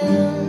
oh